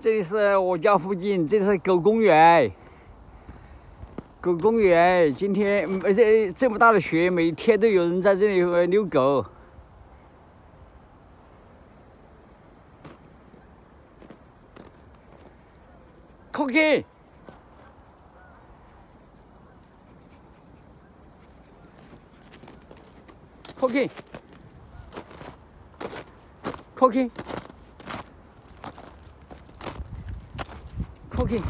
这里是我家附近，这是狗公园。狗公园，今天而且这么大的雪，每天都有人在这里遛狗。Cookie。Cookie。Cookie。 오케이.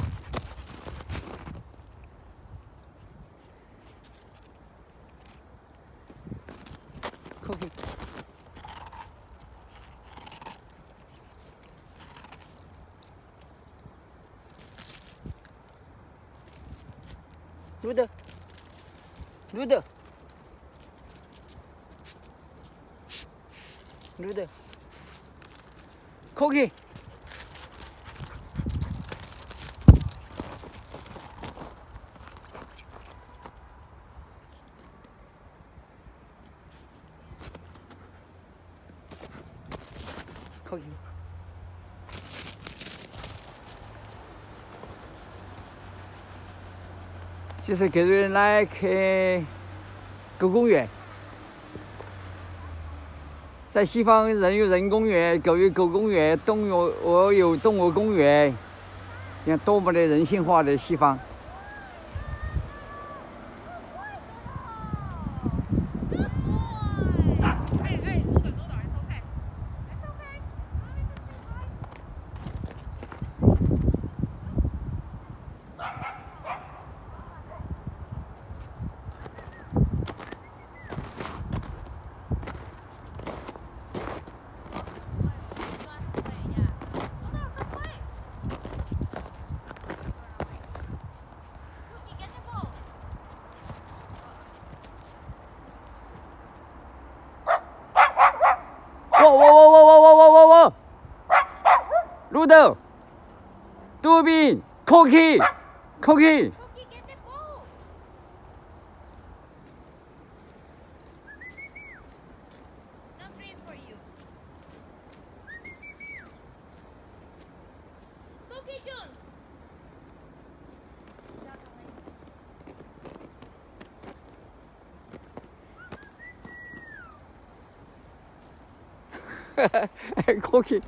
거기. 루드. 루드. 루드. 거기. Cookie. Cookie. 就是给人来看狗公园，在西方人有人公园，狗有狗公园，动物我有动物公园，你看多么的人性化的西方。杜宾、Cookie、Cookie。Cookie,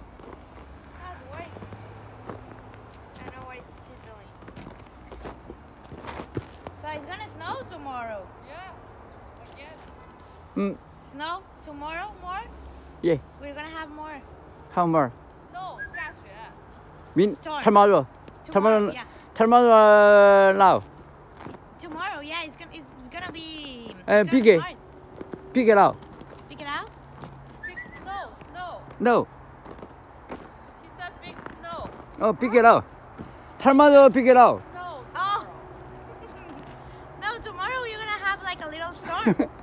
Hammer. Snow, 下雪。Mean Storm. tomorrow. Tomorrow. Tomorrow, yeah. Tomorrow uh, now. Tomorrow, yeah, it's gonna it's gonna be. It's Uh, gonna be big, big now. It out. Big snow, snow. No. He said big snow. Oh, big now. Tomorrow, big now. Snow. Oh. no, tomorrow we're gonna have like a little storm.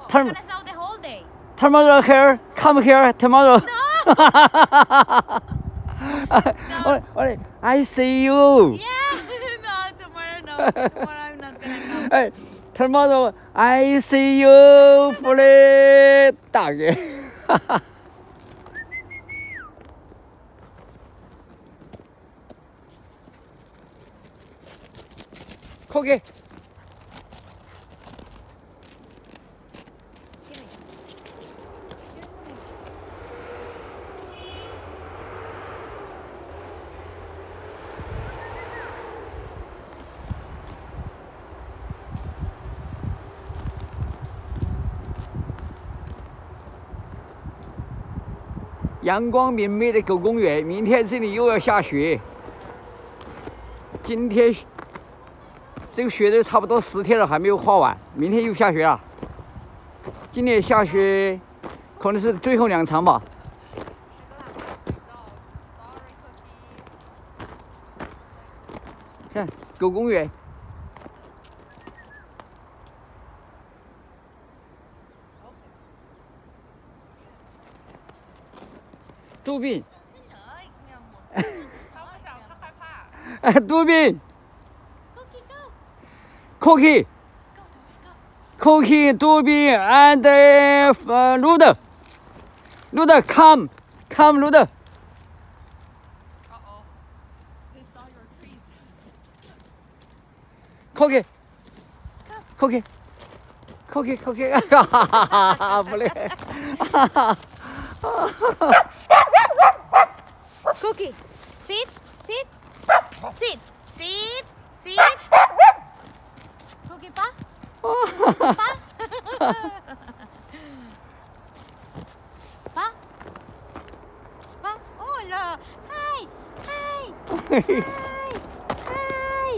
Oh. it's gonna snow the whole day. tomorrow here. Come here tomorrow. No, Alright, alright, I see you. yeah. no, tomorrow, no. Tomorrow I'm not gonna come. Hey, tomorrow I see you for the 大爷。Cookie，阳光明媚的狗公园，明天这里又要下雪。今天这个雪都差不多十天了，还没有化完，明天又下雪了。今年下雪可能是最后两场吧。看狗公园，杜宾。他不想，他害怕。哎，杜宾。Cookie. Cookie, and Luda. Luda, come. Come, Luda. Cookie. Cookie. Cookie, cookie. Cookie. Sit, sit, sit, sit, sit. Cookie pa. Cookie pa. pa. Pa. Oh, Hola. Hi. Hi. Hi. Hi.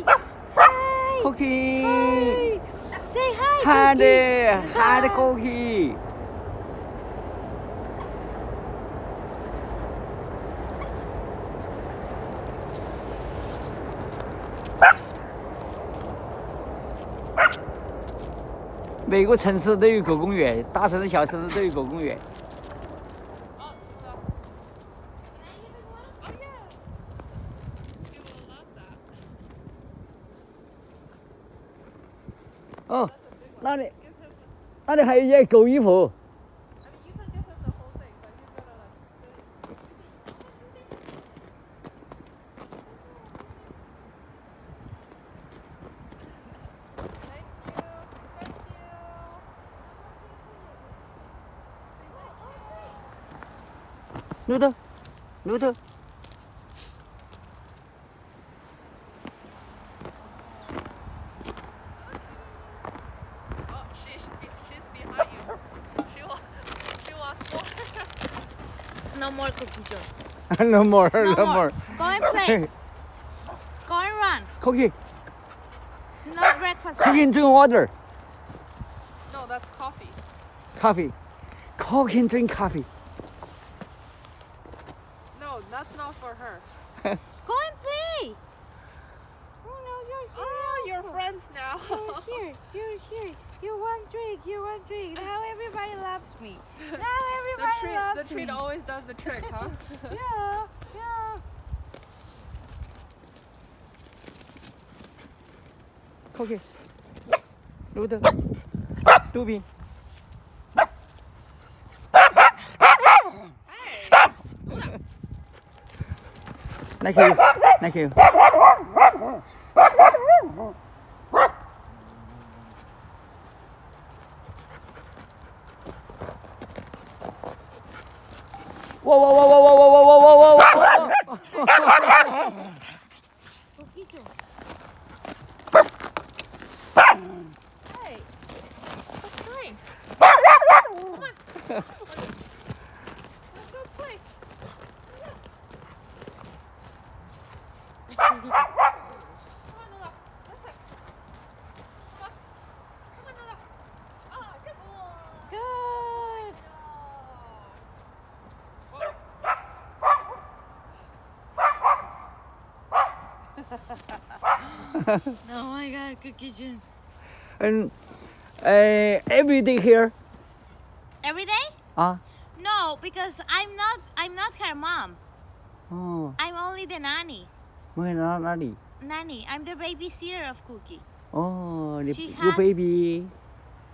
Hi. Cookie. Hi. Say hi. Hi there. Hi, hi. hi. hi. hi. hi. hi. 每个城市都有个公园，大城市、小城市都有个公园。哦，那里，那里还有一件狗衣服。Wants more. No more Cookie Joe. no more, No, no more. more. Go and play. Go and run. Cookie, It's not breakfast. cookie time. drink water. No, that's coffee. Coffee. Cookie drink coffee. for her. Go and play. Oh no, you're here. Oh, you're friends now. you're here. You're here. You want trick. You want trick. Now everybody loves me. Now everybody treat, loves me. The treat always does the trick, huh? yeah. Yeah. 거기 Do 루비 Thank you, thank you. Whoa, whoa, whoa, whoa, whoa, whoa, whoa, whoa, whoa, whoa. Hey, let's. Come on. Let's go play. Come on, Nola. Listen. Come on. Come on, Nola. Ah, good boy. Good oh my god, cookie! And uh, every day here. Every day? Ah. No, because I'm not. I'm not her mom. Oh. I'm only the nanny. Well, not nanny. Nanny. I'm the babysitter of Cookie. Oh, the, she your has, baby.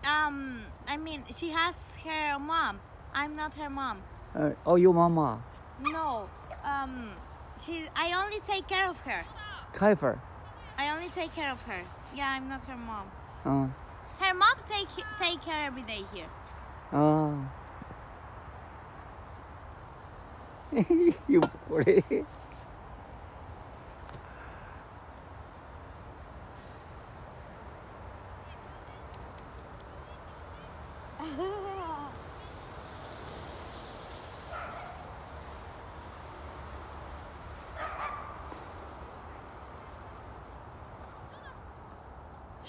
Um, I mean, she has her mom. I'm not her mom. Uh, oh, your mama. No. Um, she. I only take care of her. Care of her. I only take care of her. Yeah, I'm not her mom. Oh. Her mom take take care every day here. Oh. you boy. "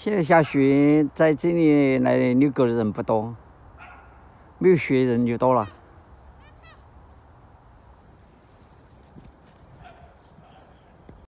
现在下雪，在这里来遛狗的人不多，没有雪人就多了。